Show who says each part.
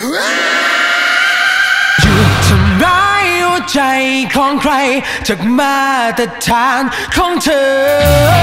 Speaker 1: หยุดทำร้ายหัวใจของใคร จากมาตรฐานของเธอ